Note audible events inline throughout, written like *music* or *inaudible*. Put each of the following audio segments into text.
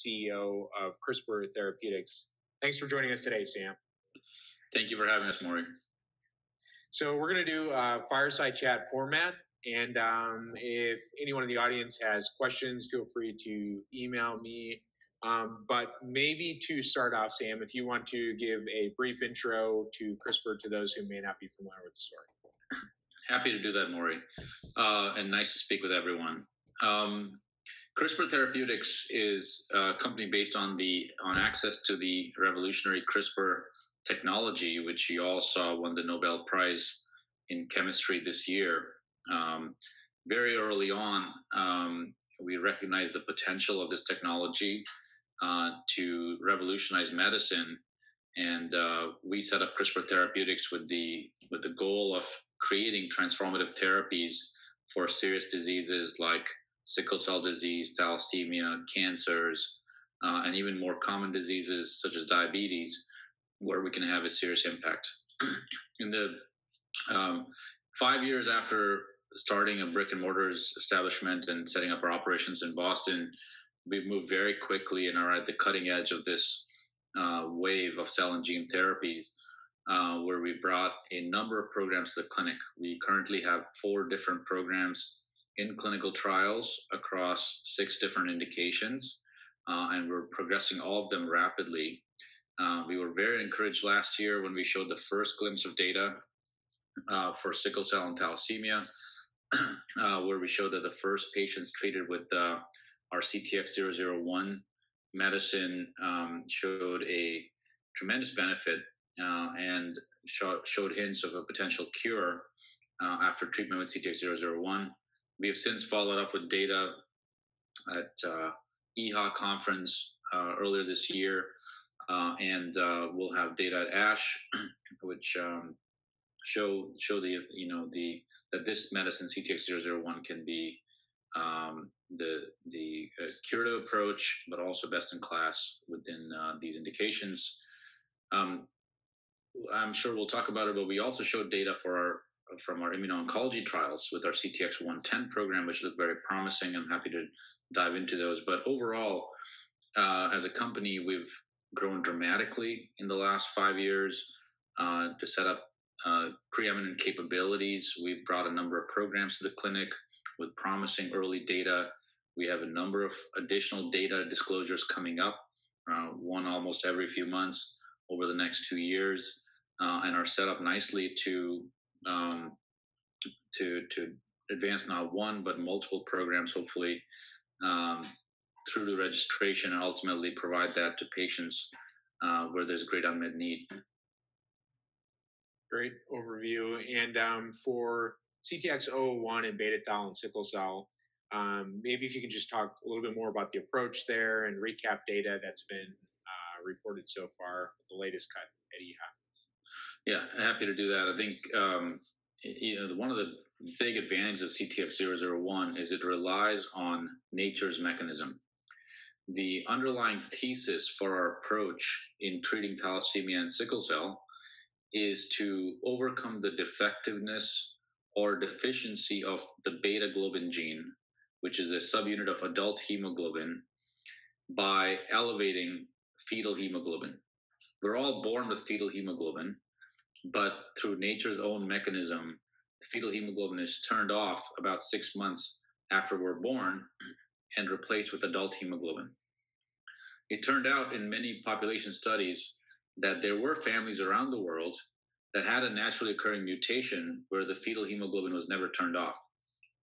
CEO of CRISPR Therapeutics. Thanks for joining us today, Sam. Thank you for having us, Maury. So we're going to do a fireside chat format. And um, if anyone in the audience has questions, feel free to email me. Um, but maybe to start off, Sam, if you want to give a brief intro to CRISPR to those who may not be familiar with the story. Happy to do that, Maury. Uh, and nice to speak with everyone. Um, CRISPR Therapeutics is a company based on the on access to the revolutionary CRISPR technology, which you all saw won the Nobel Prize in chemistry this year. Um, very early on, um, we recognized the potential of this technology uh, to revolutionize medicine, and uh, we set up CRISPR Therapeutics with the with the goal of creating transformative therapies for serious diseases like sickle cell disease, thalassemia, cancers, uh, and even more common diseases such as diabetes, where we can have a serious impact. *clears throat* In the um, five years after starting a brick and mortars establishment and setting up our operations in Boston, we've moved very quickly and are at the cutting edge of this uh, wave of cell and gene therapies, uh, where we brought a number of programs to the clinic. We currently have four different programs in clinical trials across six different indications, uh, and we're progressing all of them rapidly. Uh, we were very encouraged last year when we showed the first glimpse of data uh, for sickle cell and thalassemia, *clears throat* uh, where we showed that the first patients treated with uh, our CTX001 medicine um, showed a tremendous benefit uh, and showed hints of a potential cure after treatment with CTX001. We have since followed up with data at uh, EHA conference uh, earlier this year, uh, and uh, we'll have data at ASH, *clears throat* which um, show show the you know the that this medicine CTX001 can be um, the the uh, curative approach, but also best in class within uh, these indications. Um, I'm sure we'll talk about it, but we also showed data for our from our immuno-oncology trials with our CTX110 program, which look very promising. I'm happy to dive into those. But overall, uh, as a company, we've grown dramatically in the last five years uh, to set up uh, preeminent capabilities. We've brought a number of programs to the clinic with promising early data. We have a number of additional data disclosures coming up, uh, one almost every few months over the next two years, uh, and are set up nicely to um, to to advance not one but multiple programs, hopefully um, through the registration, and ultimately provide that to patients uh, where there's great unmet need. Great overview. And um, for CTX001 and beta thal and sickle cell, um, maybe if you can just talk a little bit more about the approach there and recap data that's been uh, reported so far, the latest cut at EHA. Yeah, happy to do that. I think um, you know one of the big advantages of CTX001 is it relies on nature's mechanism. The underlying thesis for our approach in treating thalassemia and sickle cell is to overcome the defectiveness or deficiency of the beta globin gene, which is a subunit of adult hemoglobin, by elevating fetal hemoglobin. We're all born with fetal hemoglobin, but through nature's own mechanism, fetal hemoglobin is turned off about six months after we're born and replaced with adult hemoglobin. It turned out in many population studies that there were families around the world that had a naturally occurring mutation where the fetal hemoglobin was never turned off.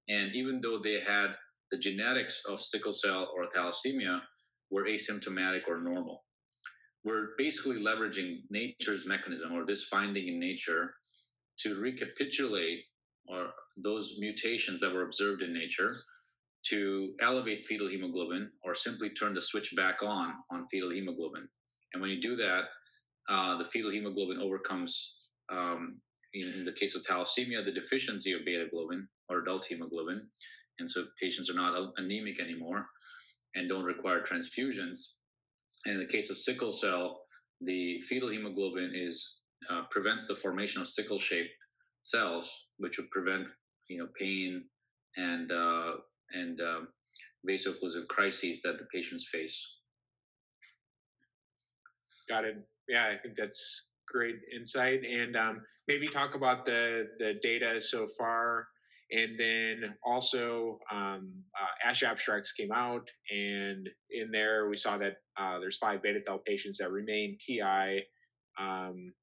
And even though they had the genetics of sickle cell or thalassemia, were asymptomatic or normal we're basically leveraging nature's mechanism or this finding in nature to recapitulate or those mutations that were observed in nature to elevate fetal hemoglobin or simply turn the switch back on on fetal hemoglobin. And when you do that, uh, the fetal hemoglobin overcomes, um, in, in, the case of thalassemia, the deficiency of beta globin or adult hemoglobin. And so patients are not anemic anymore and don't require transfusions. In the case of sickle cell, the fetal hemoglobin is uh, prevents the formation of sickle-shaped cells, which would prevent you know pain and uh, and um, vaso-occlusive crises that the patients face. Got it. Yeah, I think that's great insight. And um, maybe talk about the the data so far, and then also um, uh, ASH abstracts came out, and in there we saw that uh, there's five beta thal patients that remain TI. Um,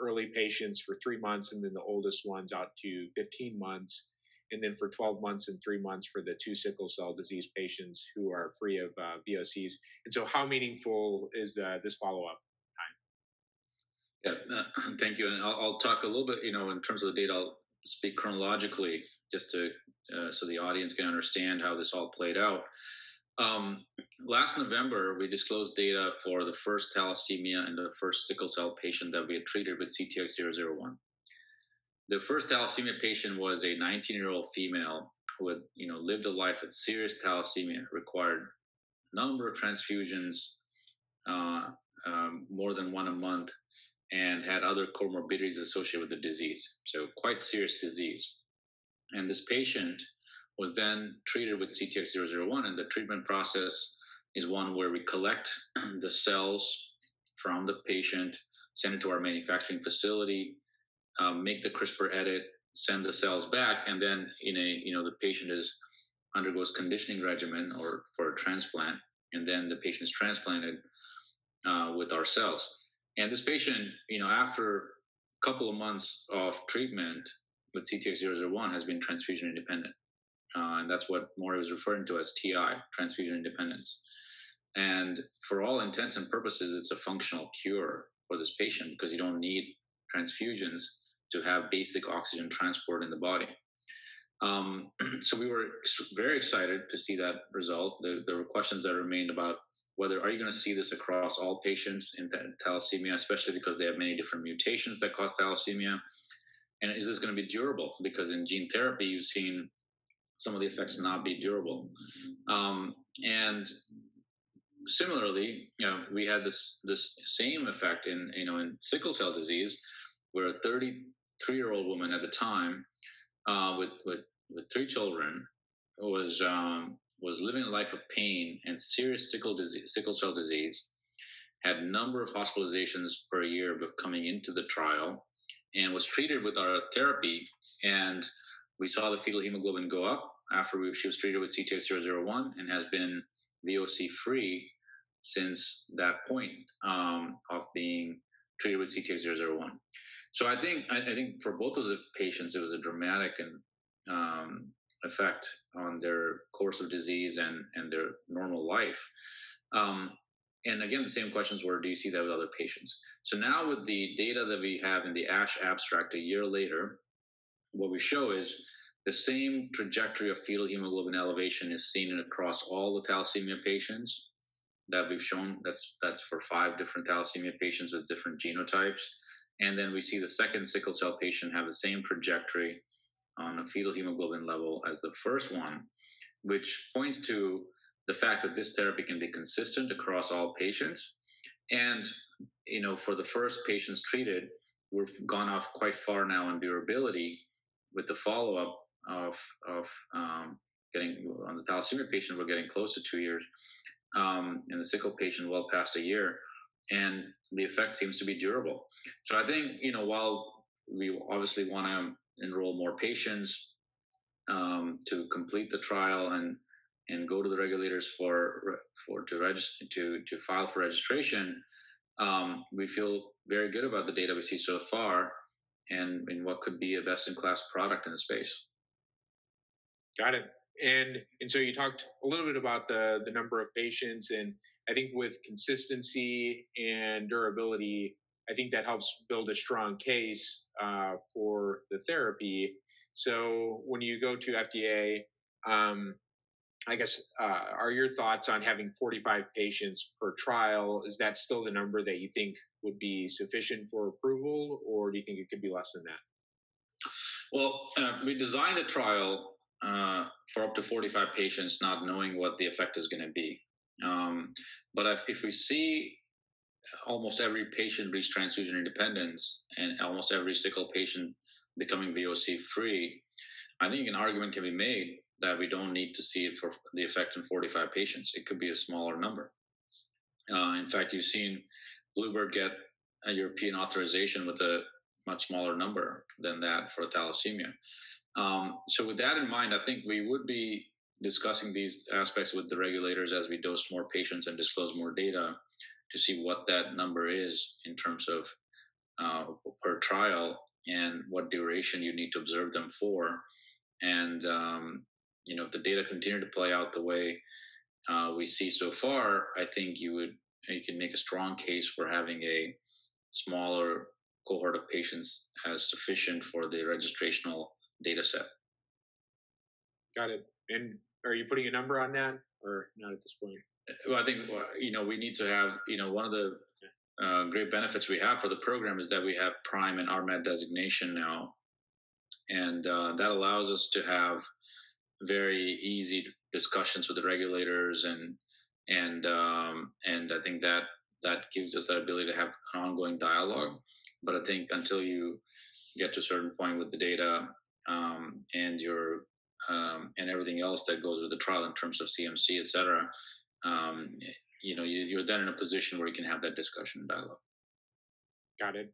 early patients for three months, and then the oldest ones out to 15 months and then for 12 months and three months for the two sickle cell disease patients who are free of uh, VOCs. And so, how meaningful is the, this follow up time? Yeah, uh, *clears throat* thank you. And I'll, I'll, talk a little bit, you know, in terms of the data, I'll speak chronologically just to uh, so the audience can understand how this all played out. Um, last November, we disclosed data for the first thalassemia and the first sickle cell patient that we had treated with CTX001 the first thalassemia patient was a 19 year old female who had you know lived a life with serious thalassemia required a number of transfusions uh, um, more than one a month and had other comorbidities associated with the disease so quite serious disease and this patient was then treated with ctx001 and the treatment process is one where we collect *clears throat* the cells from the patient send it to our manufacturing facility um, make the CRISPR edit, send the cells back, and then in a you know the patient is undergoes conditioning regimen or for a transplant, and then the patient is transplanted uh, with our cells. And this patient, you know, after a couple of months of treatment with CTX001 has been transfusion independent. Uh, and that's what Maury was referring to as TI, transfusion independence. And for all intents and purposes, it's a functional cure for this patient because you don't need transfusions to have basic oxygen transport in the body. Um, *clears throat* so we were very excited to see that result. There, there, were questions that remained about whether are you going to see this across all patients in thalassemia, especially because they have many different mutations that cause thalassemia, and is this going to be durable? Because in gene therapy, you've seen some of the effects not be durable, um, and similarly, you know, we had this this same effect in you know in sickle cell disease, where a 33 year old woman at the time uh, with, with, with three children was, um, was living a life of pain and serious sickle, disease, sickle cell disease, had a number of hospitalizations per year coming into the trial, and was treated with our therapy. And we saw the fetal hemoglobin go up after we, she was treated with CTX001 and has been VOC free since that point um, of being treated with CTX001. So I think I, I, think for both of the patients, it was a dramatic and um, effect on their course of disease and and their normal life. Um, and again, the same questions were: Do you see that with other patients? So now, with the data that we have in the ASH abstract a year later, what we show is the same trajectory of fetal hemoglobin elevation is seen across all the thalassemia patients that we've shown. That's that's for five different thalassemia patients with different genotypes. And then we see the second sickle cell patient have the same trajectory on a fetal hemoglobin level as the first one, which points to the fact that this therapy can be consistent across all patients. And, you know, for the first patients treated, we've gone off quite far now on durability with the follow up of, of um, getting on the thalassemia patient, we're getting close to two years. Um, and the sickle patient, well past a year and the effect seems to be durable. So I think you know while we obviously want to enroll more patients um, to complete the trial and and go to the regulators for for to register to to file for registration, um, we feel very good about the data we see so far and in what could be a best in class product in the space. Got it. And and so you talked a little bit about the the number of patients and I think with consistency and durability, I think that helps build a strong case uh, for the therapy. So when you go to FDA, um, I guess, uh, are your thoughts on having 45 patients per trial? Is that still the number that you think would be sufficient for approval, or do you think it could be less than that? Well, uh, we designed a trial uh, for up to 45 patients, not knowing what the effect is going to be. Um, but if, if we see almost every patient reach transfusion independence and almost every sickle patient becoming VOC free, I think an argument can be made that we don't need to see it for the effect in 45 patients. It could be a smaller number. Uh, in fact, you've seen Bluebird get a European authorization with a much smaller number than that for thalassemia. Um, so with that in mind, I think we would be discussing these aspects with the regulators as we dose more patients and disclose more data to see what that number is in terms of uh, per trial and what duration you need to observe them for. And um, you know, if the data continue to play out the way uh, we see so far, I think you would you can make a strong case for having a smaller cohort of patients as sufficient for the registrational data set. Got it. And are you putting a number on that or not at this point? Well, I think you know we need to have you know one of the uh, great benefits we have for the program is that we have Prime and RMAT designation now, and uh, that allows us to have very easy discussions with the regulators and and um, and I think that that gives us that ability to have an ongoing dialogue. But I think until you get to a certain point with the data um, and your um, and everything else that goes with the trial in terms of CMC, et cetera, um, you know, you, are then in a position where you can have that discussion and dialogue. Got it.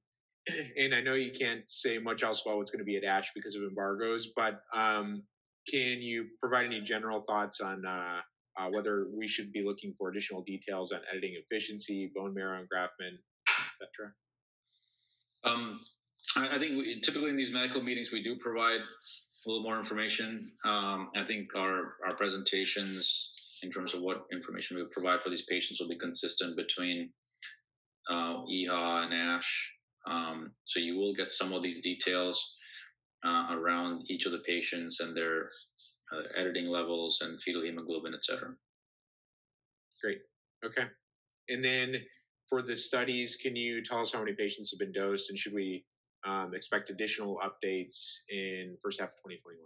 *clears throat* And I know you can't say much else about what's going to be at ASH because of embargoes, but um, can you provide any general thoughts on uh, uh, whether we should be looking for additional details on editing efficiency, bone marrow engraftment, etc.? Um, I, I think we, typically in these medical meetings we do provide a little more information. Um, I think our our presentations in terms of what information we provide for these patients will be consistent between uh, EHA and ASH. Um, so you will get some of these details uh, around each of the patients and their uh, editing levels and fetal hemoglobin, et cetera. Great. Okay. And then for the studies, can you tell us how many patients have been dosed and should we um, expect additional updates in first half of 2021?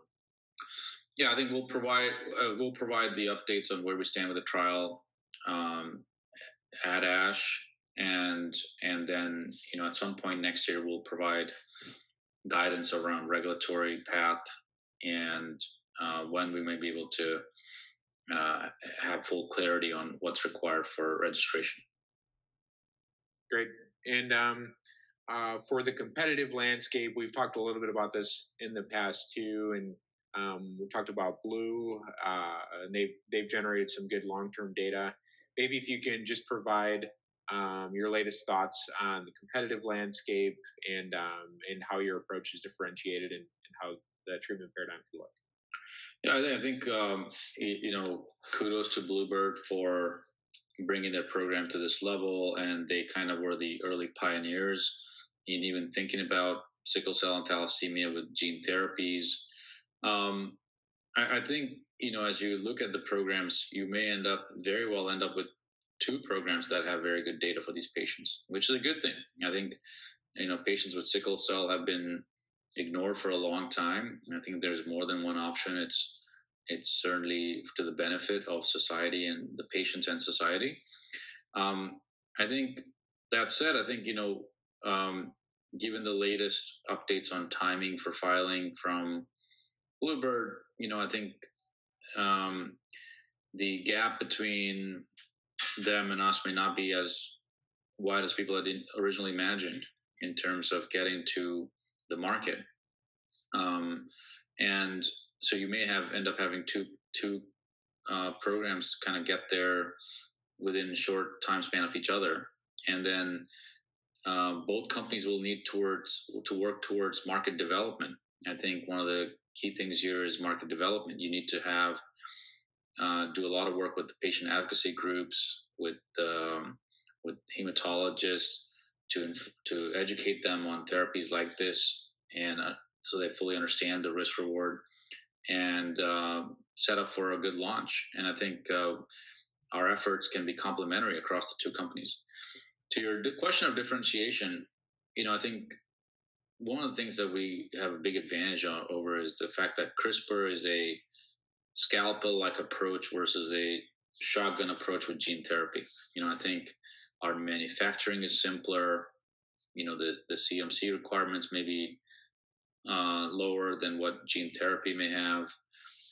Yeah, I think we'll provide uh, we'll provide the updates on where we stand with the trial um, at ASH, and and then you know at some point next year we'll provide guidance around regulatory path and uh, when we may be able to uh, have full clarity on what's required for registration. Great. And um, uh, for the competitive landscape, we've talked a little bit about this in the past too, and um, we talked about Blue, uh, and they've they've generated some good long-term data. Maybe if you can just provide um, your latest thoughts on the competitive landscape and um, and how your approach is differentiated and, and, how the treatment paradigm could look. Yeah, I think um, you know kudos to Bluebird for bringing their program to this level, and they kind of were the early pioneers in even thinking about sickle cell and thalassemia with gene therapies. Um, I, I think you know as you look at the programs, you may end up very well end up with two programs that have very good data for these patients, which is a good thing. I think you know patients with sickle cell have been ignored for a long time. I think there's more than one option. It's it's certainly to the benefit of society and the patients and society. Um, I think that said, I think you know, um, given the latest updates on timing for filing from Bluebird, you know, I think um, the gap between them and us may not be as wide as people had originally imagined in terms of getting to the market. Um, and so you may have end up having two two uh, programs kind of get there within short time span of each other, and then um, both companies will need towards to work towards market development. I think one of the key things here is market development. You need to have uh, do a lot of work with the patient advocacy groups, with um, with hematologists to to educate them on therapies like this, and uh, so they fully understand the risk reward and uh, set up for a good launch. And I think uh, our efforts can be complementary across the two companies. To your question of differentiation, you know, I think one of the things that we have a big advantage on, over is the fact that CRISPR is a scalpel like approach versus a shotgun approach with gene therapy. You know, I think our manufacturing is simpler. You know, the, the CMC requirements may be uh, lower than what gene therapy may have.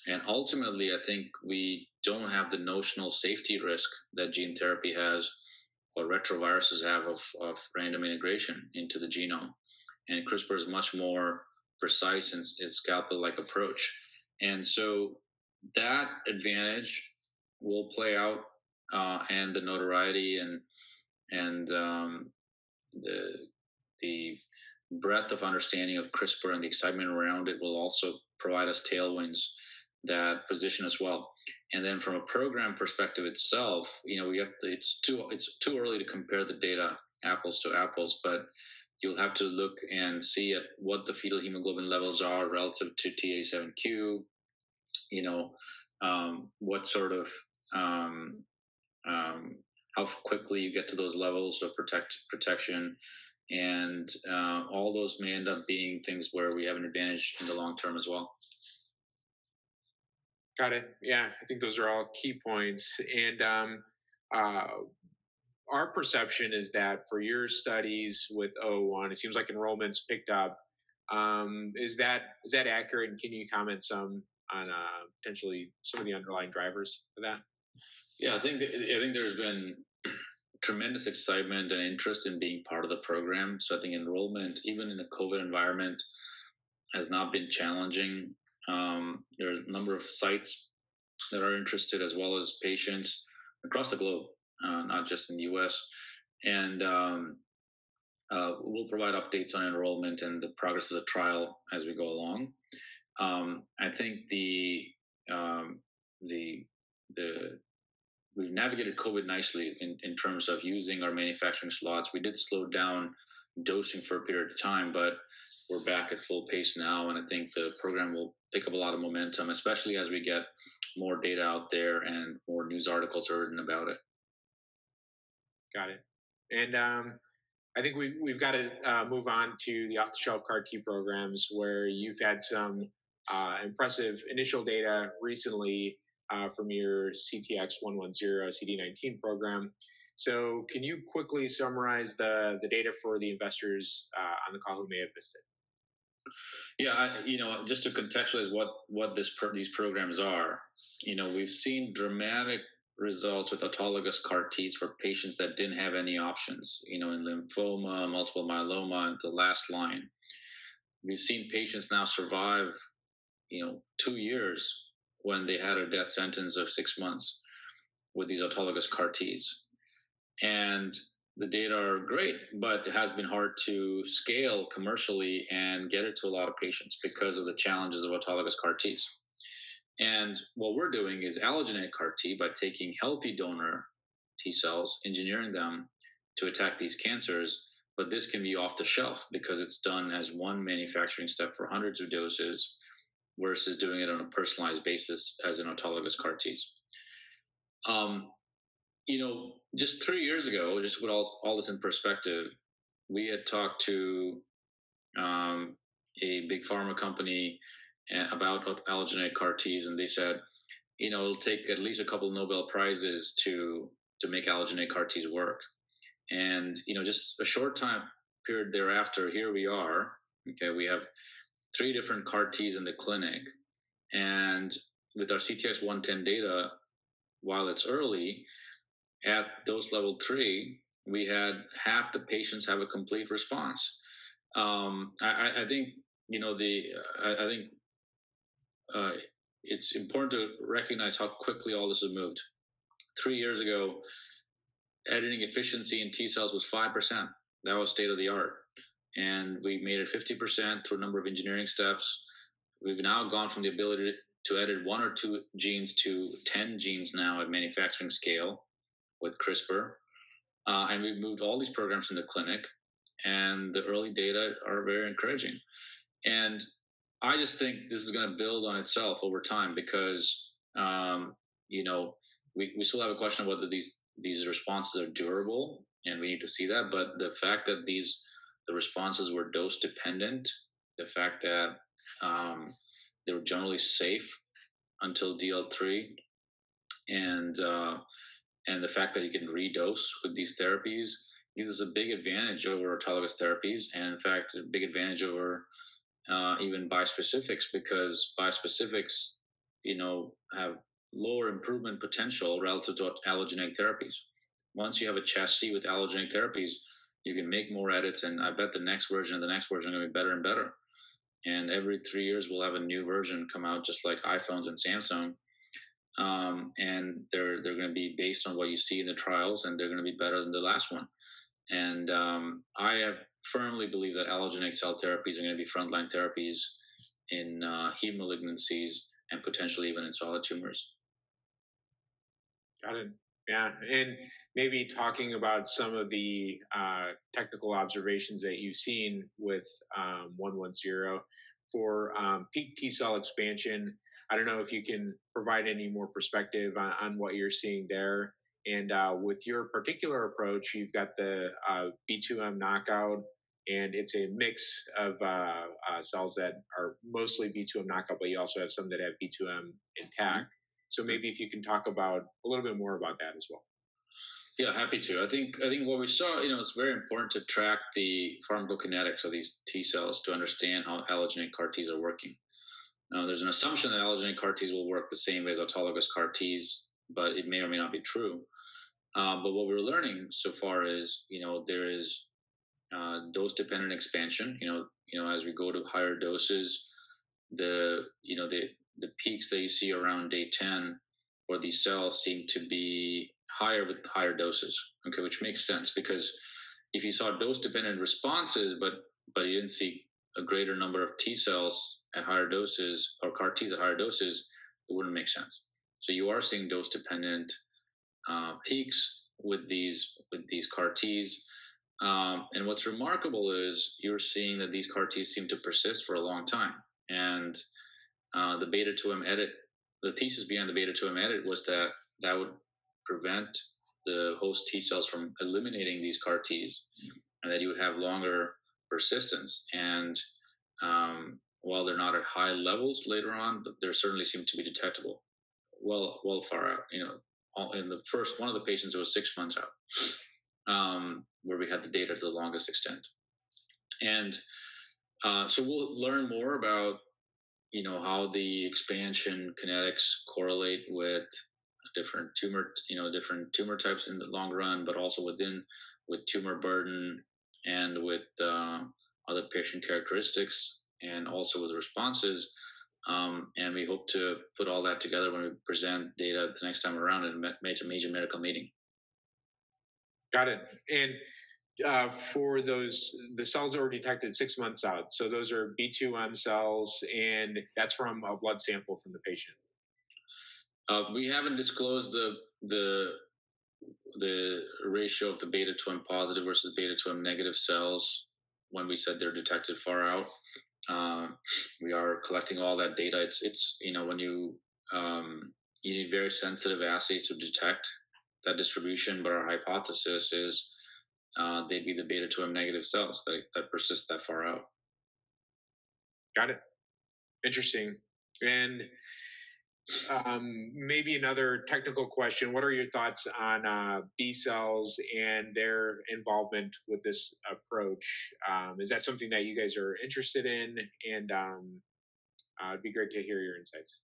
And ultimately, I think we don't have the notional safety risk that gene therapy has or retroviruses have of, of random integration into the genome. And CRISPR is much more precise in its scalpel like approach. And so that advantage will play out, uh, and the notoriety and and um, the the breadth of understanding of CRISPR and the excitement around it will also provide us tailwinds that position as well. And then from a program perspective itself, you know, we have it's too it's too early to compare the data apples to apples, but you'll have to look and see at what the fetal hemoglobin levels are relative to TA7Q. You know, um, what sort of um, um, how quickly you get to those levels of protect protection, and uh, all those may end up being things where we have an advantage in the long term as well. Got it. Yeah, I think those are all key points. And um, uh, our perception is that for your studies with O1, it seems like enrollment's picked up. Um, is that is that accurate? And can you comment some on uh, potentially some of the underlying drivers for that? Yeah, I think I think there's been *clears throat* tremendous excitement and interest in being part of the program. So I think enrollment, even in a COVID environment, has not been challenging. Um, there are a number of sites that are interested, as well as patients across the globe, uh, not just in the U.S. And um, uh, we'll provide updates on enrollment and the progress of the trial as we go along. Um, I think the um, the the we've navigated COVID nicely in, in terms of using our manufacturing slots. We did slow down dosing for a period of time, but we're back at full pace now, and I think the program will pick up a lot of momentum, especially as we get more data out there and more news articles written about it. Got it. And um, I think we, we've got to uh, move on to the off-the-shelf CAR T programs, where you've had some uh, impressive initial data recently uh, from your CTX110 CD19 program. So, can you quickly summarize the, the data for the investors uh, on the call who may have missed it? Yeah, I, you know, just to contextualize what what this these programs are, you know, we've seen dramatic results with autologous CAR Ts for patients that didn't have any options, you know, in lymphoma, multiple myeloma, and the last line. We've seen patients now survive, you know, two years when they had a death sentence of six months with these autologous CAR Ts. And the data are great, but it has been hard to scale commercially and get it to a lot of patients because of the challenges of autologous CAR Ts. And what we're doing is allogeneic CAR T by taking healthy donor T cells, engineering them to attack these cancers. But this can be off the shelf because it's done as one manufacturing step for hundreds of doses versus doing it on a personalized basis as an autologous CAR Ts. Um, you know, just three years ago, just with all, all this in perspective, we had talked to um, a big pharma company about allogeneic CAR Ts, and they said, you know, it'll take at least a couple Nobel prizes to to make allogeneic CAR Ts work. And you know, just a short time period thereafter, here we are. Okay, we have three different CAR Ts in the clinic, and with our CTX 110 data, while it's early, at dose level three, we had half the patients have a complete response. Um, I, I, think you know the I, I think uh, it's important to recognize how quickly all this has moved. Three years ago, editing efficiency in T cells was five percent. That was state of the art, and we made it fifty percent through a number of engineering steps. We've now gone from the ability to edit one or two genes to 10 genes now at manufacturing scale with CRISPR. Uh, and we've moved all these programs into clinic, and the early data are very encouraging. And I just think this is going to build on itself over time because, um, you know, we, we still have a question of whether these these responses are durable, and we need to see that. But the fact that these the responses were dose dependent, the fact that um, they were generally safe until DL3, and uh, and the fact that you can redose with these therapies gives us a big advantage over autologous therapies, and in fact, a big advantage over uh, even bispecifics because bispecifics, you know, have lower improvement potential relative to allogeneic therapies. once you have a chassis with allogeneic therapies, you can make more edits, and I bet the next version and the next version are going to be better and better. And every three years, we'll have a new version come out, just like iPhones and Samsung. Um, and they're they're going to be based on what you see in the trials, and they're going to be better than the last one. And um, I have firmly believe that allogeneic cell therapies are going to be frontline therapies in uh, heme malignancies and potentially even in solid tumors. Got it. Yeah, and maybe talking about some of the uh, technical observations that you've seen with um, 110 for um, peak T cell expansion. I don't know if you can provide any more perspective on, on what you're seeing there. And uh, with your particular approach, you've got the uh, B2M knockout, and it's a mix of uh, uh, cells that are mostly B2M knockout, but you also have some that have B2M intact. So maybe if you can talk about a little bit more about that as well. Yeah, happy to. I think I think what we saw, you know, it's very important to track the pharmacokinetics of these T cells to understand how allogeneic CAR Ts are working. Now, there's an assumption that allogeneic CAR Ts will work the same way as autologous CAR Ts, but it may or may not be true. Um, but what we're learning so far is, you know, there is uh, dose-dependent expansion. You know, you know, as we go to higher doses, the you know the the peaks that you see around day 10 for these cells seem to be higher with higher doses. Okay, which makes sense because if you saw dose-dependent responses, but but you didn't see a greater number of T cells at higher doses or CAR Ts at higher doses, it wouldn't make sense. So you are seeing dose-dependent uh, peaks with these with these CAR Ts. Um, and what's remarkable is you're seeing that these CAR Ts seem to persist for a long time. And uh, the beta 2M edit, the thesis behind the beta 2M edit was that that would prevent the host T cells from eliminating these CAR Ts, and that you would have longer persistence. And um, while they're not at high levels later on, but they certainly seem to be detectable, well, well far out. You know, in the first one of the patients, it was six months out, um, where we had the data to the longest extent. And uh, so we'll learn more about you know how the expansion kinetics correlate with different tumor you know different tumor types in the long run but also within with tumor burden and with uh, other patient characteristics and also with responses um, and we hope to put all that together when we present data the next time around in a major medical meeting got it and uh, for those the cells that were detected six months out. So those are B2M cells, and that's from a blood sample from the patient. Uh, we haven't disclosed the the the ratio of the beta 2M positive versus beta 2M negative cells when we said they're detected far out. Uh, we are collecting all that data. It's it's you know when you um, you need very sensitive assays to detect that distribution, but our hypothesis is uh, they'd be the beta 2M negative cells that, that persist that far out. Got it. Interesting. And um, maybe another technical question. What are your thoughts on uh, B cells and their involvement with this approach? Um, is that something that you guys are interested in? And um, uh, it'd be great to hear your insights.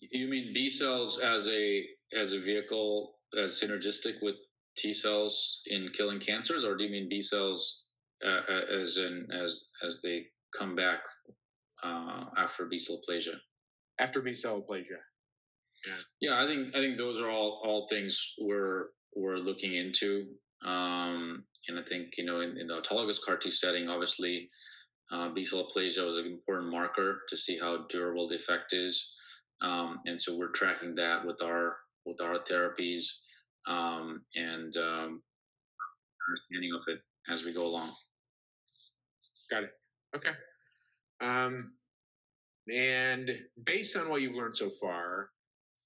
You mean B cells as a as a vehicle as synergistic with T cells in killing cancers, or do you mean B cells uh, uh, as in as as they come back uh, after B cell aplasia? After B cell aplasia. Yeah. Yeah, I think I think those are all all things we're we're looking into. Um, and I think you know in, in the autologous CAR T setting, obviously uh, B cell aplasia was an important marker to see how durable the effect is. Um, and so we're tracking that with our with our therapies um, and um, understanding of it as we go along. Got it. Okay. Um, and based on what you've learned so far,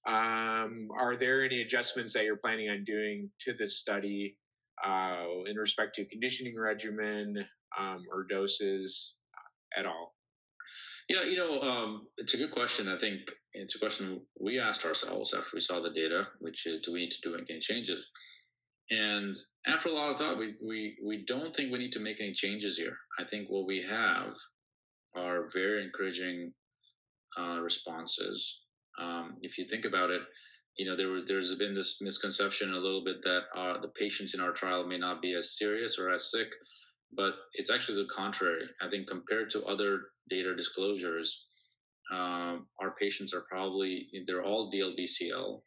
um, are there any adjustments that you're planning on doing to this study uh, in respect to conditioning regimen um, or doses at all? Yeah, you know, um, it's a good question. I think it's a question we asked ourselves after we saw the data, which is, do we need to do any changes? And after a lot of thought, we, we, we don't think we need to make any changes here. I think what we have are very encouraging uh, responses. Um, if you think about it, you know, there were, there's been this misconception a little bit that uh, the patients in our trial may not be as serious or as sick, but it's actually the contrary. I think compared to other data disclosures, um, our patients are probably they're all DLBCL,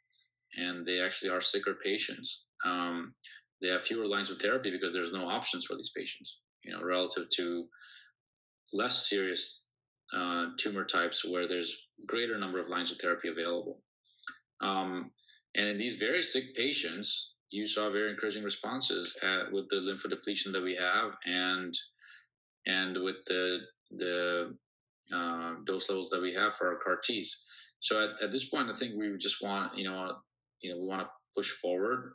and they actually are sicker patients. Um, they have fewer lines of therapy because there's no options for these patients, you know, relative to less serious uh, tumor types where there's greater number of lines of therapy available. Um, and in these very sick patients, you saw very encouraging responses at, with the lymphodepletion that we have, and and with the the uh, dose levels that we have for our CAR Ts. So at, at this point, I think we just want you know you know we want to push forward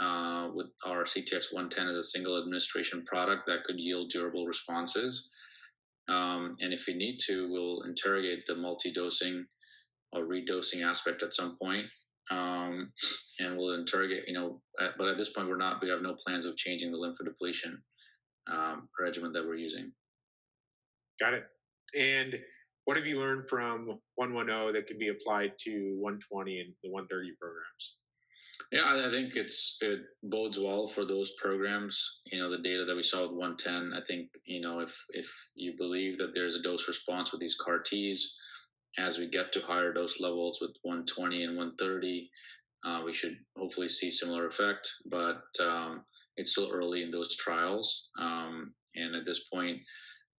uh, with our CTX110 as a single administration product that could yield durable responses. Um, and if we need to, we'll interrogate the multi-dosing or redosing aspect at some point. Um, and we'll interrogate, you know, at, but at this point, we're not, we have no plans of changing the lymphodepletion um, regimen that we're using. Got it. And what have you learned from 110 that can be applied to 120 and the 130 programs? Yeah, I think it's it bodes well for those programs. You know, the data that we saw with 110. I think you know if if you believe that there's a dose response with these CAR Ts, as we get to higher dose levels with 120 and 130, uh, we should hopefully see similar effect. But um, it's still early in those trials, um, and at this point,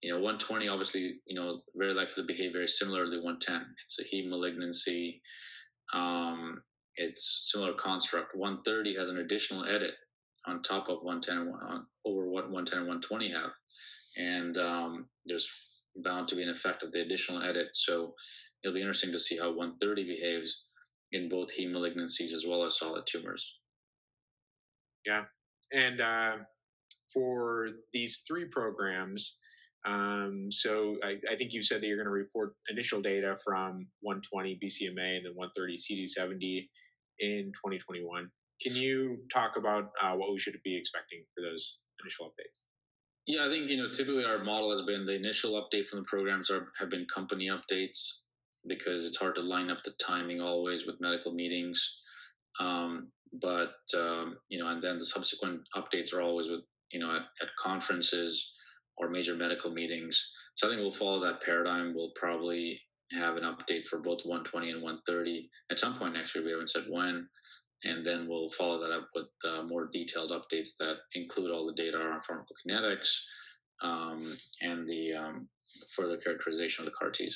you know, 120 obviously, you know, very likely to behave very similarly to 110. It's a heme malignancy. Um, it's similar construct. 130 has an additional edit on top of 110 on, over what 110 and 120 have, and um, there's bound to be an effect of the additional edit. So it'll be interesting to see how 130 behaves in both heme malignancies as well as solid tumors. Yeah, and uh, for these three programs, um, so I, I, think you said that you're going to report initial data from 120 BCMA and then 130 CD70 in 2021. Can you talk about uh, what we should be expecting for those initial updates? Yeah, I think you know typically our model has been the initial update from the programs are have been company updates because it's hard to line up the timing always with medical meetings. Um, but um, you know, and then the subsequent updates are always with you know at, at conferences or major medical meetings. So I think we'll follow that paradigm. We'll probably have an update for both 120 and 130 at some point next year. We haven't said when, and then we'll follow that up with uh, more detailed updates that include all the data on pharmacokinetics um, and the um, further characterization of the CAR Ts.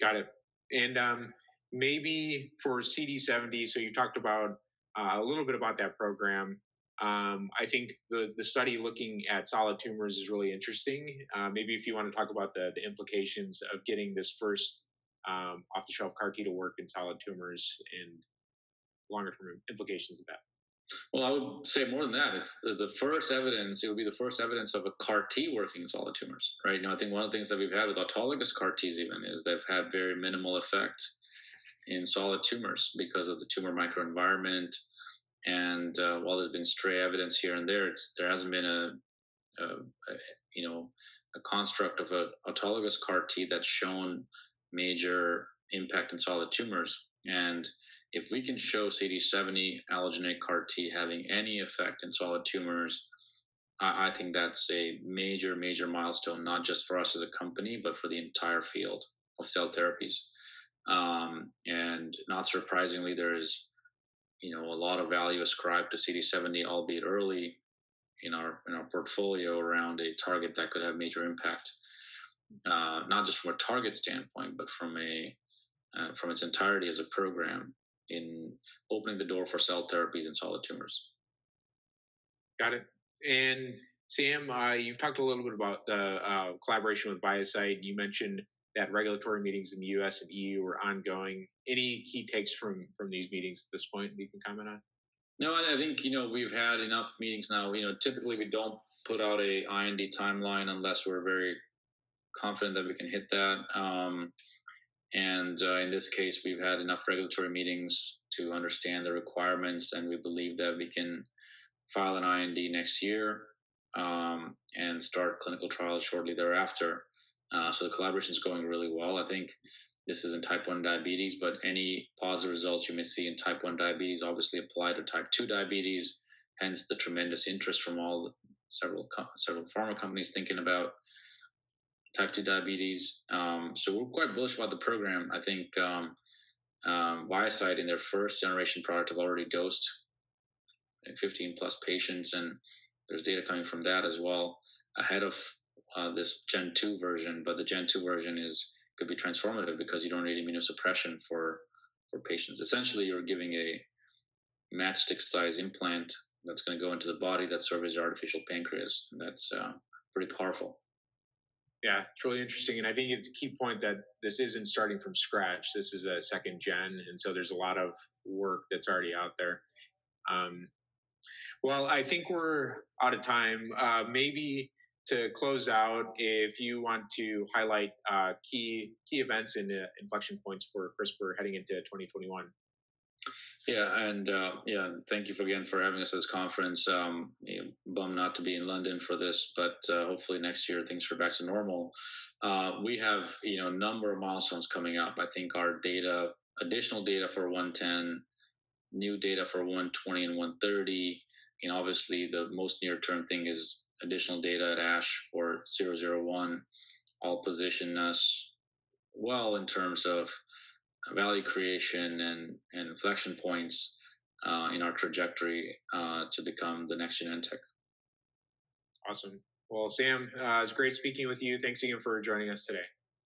Got it. And um, maybe for CD70, so you talked about uh, a little bit about that program. Um, I think the the study looking at solid tumors is really interesting. Uh, maybe if you want to talk about the the implications of getting this first um, off the shelf CAR T to work in solid tumors and longer term implications of that. Well, I would say more than that. It's the first evidence. It would be the first evidence of a CAR T working in solid tumors, right? Know, I think one of the things that we've had with autologous CAR Ts even is they've had very minimal effect in solid tumors because of the tumor microenvironment, and uh, while there's been stray evidence here and there, there hasn't been a, a, a, you know a construct of an autologous CAR T that's shown major impact in solid tumors. And if we can show CD70 allogeneic CAR T having any effect in solid tumors, I, I think that's a major, major milestone, not just for us as a company, but for the entire field of cell therapies. Um, and not surprisingly, there is you know a lot of value ascribed to CD70, albeit early in our in our portfolio around a target that could have major impact, uh, not just from a target standpoint, but from a uh, from its entirety as a program in opening the door for cell therapies in solid tumors. Got it. And Sam, uh, you've talked a little bit about the uh, collaboration with ViaCyte. You mentioned that regulatory meetings in the U.S. and EU are ongoing. Any key takes from from these meetings at this point you can comment on? No, I think you know we've had enough meetings now. You know, typically we don't put out a IND timeline unless we're very confident that we can hit that. Um, and uh, in this case, we've had enough regulatory meetings to understand the requirements, and we believe that we can file an IND next year um, and start clinical trials shortly thereafter. Uh, so the collaboration is going really well. I think this is in type 1 diabetes, but any positive results you may see in type 1 diabetes obviously apply to type 2 diabetes, hence the tremendous interest from all several several pharma companies thinking about type 2 diabetes. Um, so we're quite bullish about the program. I think um, um, ViaCyte in their first generation product have already dosed 15 plus patients, and there's data coming from that as well ahead of uh, this Gen 2 version. But the Gen 2 version is could be transformative because you don't need immunosuppression for for patients. Essentially, you're giving a matchstick size implant that's going to go into the body that serves as your artificial pancreas. And that's uh, pretty powerful. Yeah, it's really interesting. And I think it's a key point that this isn't starting from scratch. This is a second gen. And so there's a lot of work that's already out there. Um, well, I think we're out of time. Uh, maybe to close out, if you want to highlight uh, key key events and uh, inflection points for CRISPR heading into 2021. Yeah, and uh, yeah, thank you for, again for having us at this conference. Um, bummed not to be in London for this, but uh, hopefully next year things are back to normal. Uh, we have you know a number of milestones coming up. I think our data, additional data for 110, new data for 120 and 130, and obviously the most near term thing is additional data at ASH for 001. All position us well in terms of value creation and, and inflection points uh, in our trajectory uh, to become the next Genentech. Awesome. Well, Sam, uh, it's great speaking with you. Thanks again for joining us today.